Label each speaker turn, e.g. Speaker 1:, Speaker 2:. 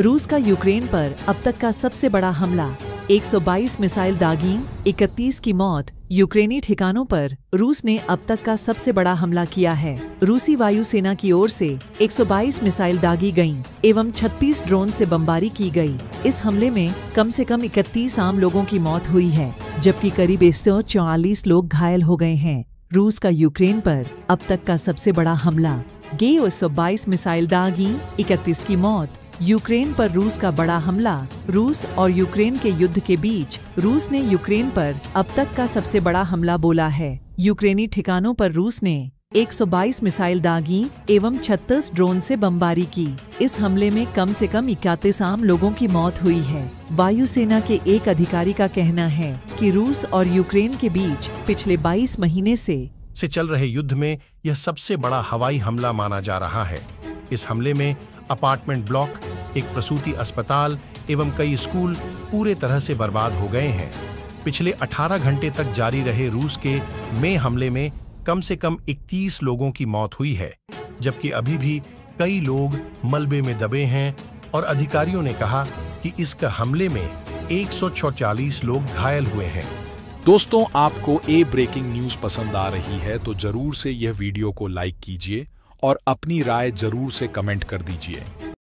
Speaker 1: रूस का यूक्रेन पर अब तक का सबसे बड़ा हमला। 122 मिसाइल दागी 31 की मौत यूक्रेनी ठिकानों पर रूस ने अब तक का सबसे बड़ा हमला किया है। रूसी वायुसेना की ओर से 122 मिसाइल दागी गईं एवं 36 ड्रोन से बमबारी की गई। इस हमले में कम से कम 31 आम लोगों की मौत हुई है, जबकि करीब एक लोग घायल हो गए हैं। रूस का यूक्रेन पर अब तक का सबसे बड़ा हमला। गे बाईस मिसाइल दागी इकतीस की मौत यूक्रेन पर रूस का बड़ा हमला, रूस और यूक्रेन के युद्ध के बीच, रूस ने यूक्रेन पर अब तक का सबसे बड़ा हमला बोला है। यूक्रेनी ठिकानों पर रूस ने 122 मिसाइल दागी एवं 36 ड्रोन से बमबारी की। इस हमले में कम से कम इक्यातीस आम लोगों की मौत हुई है। वायुसेना के एक अधिकारी का कहना है कि रूस और यूक्रेन के बीच पिछले 22 महीने से
Speaker 2: से चल रहे युद्ध में यह सबसे बड़ा हवाई हमला माना जा रहा है। इस हमले में अपार्टमेंट ब्लॉक, एक प्रसूति अस्पताल एवं कई स्कूल पूरे तरह से बर्बाद हो गए हैं। पिछले 18 घंटे तक जारी रहे रूस के मे हमले में कम से कम 31 लोगों की मौत हुई है, जबकि अभी भी कई लोग मलबे में दबे हैं और अधिकारियों ने कहा कि इस हमले में एक लोग घायल हुए हैं।
Speaker 3: दोस्तों, आपको ए ब्रेकिंग न्यूज़ पसंद आ रही है तो ज़रूर से यह वीडियो को लाइक कीजिए और अपनी राय ज़रूर से कमेंट कर दीजिए।